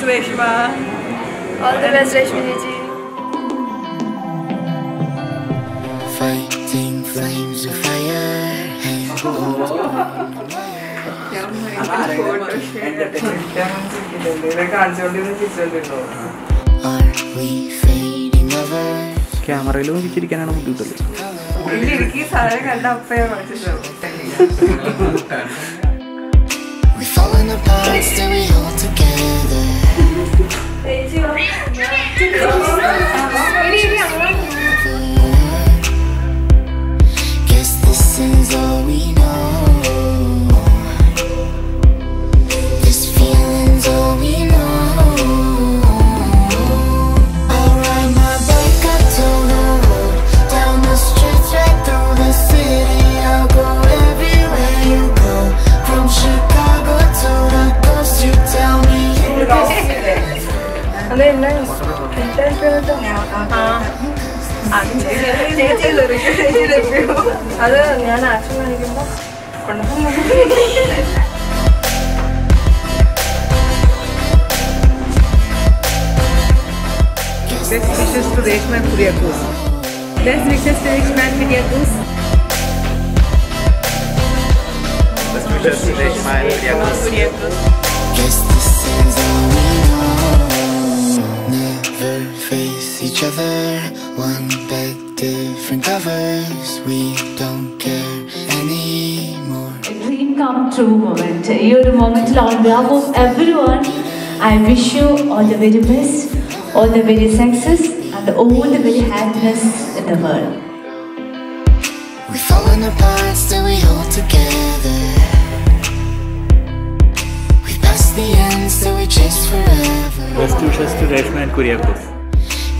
Best Reshma. All the best, Rashmi ji. Fighting flames of fire? ക്യാമറയിൽ നോക്കിച്ചിരിക്കാനാണ് ബുദ്ധിമുട്ടല്ലേ കണ്ട അപ്പയെ അത് എല്ലാം ചേച്ചി lyrics, ചേച്ചി review. അത് ഞാൻ action കാണിക്കുമ്പോ Best wishes to Reshma Kuriakus. Best wishes to Reshma Kuriakus. one bed, different covers. We don't care anymore. A dream come true moment. You're a moment on behalf of everyone. I wish you all the very best, all the very success, and all the very happiness in the world. We fall in the apart, still we hold together. We pass the end, still we chase forever. Best wishes to Reshma and Kuriakose.